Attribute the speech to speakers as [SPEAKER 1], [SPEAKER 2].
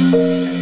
[SPEAKER 1] Música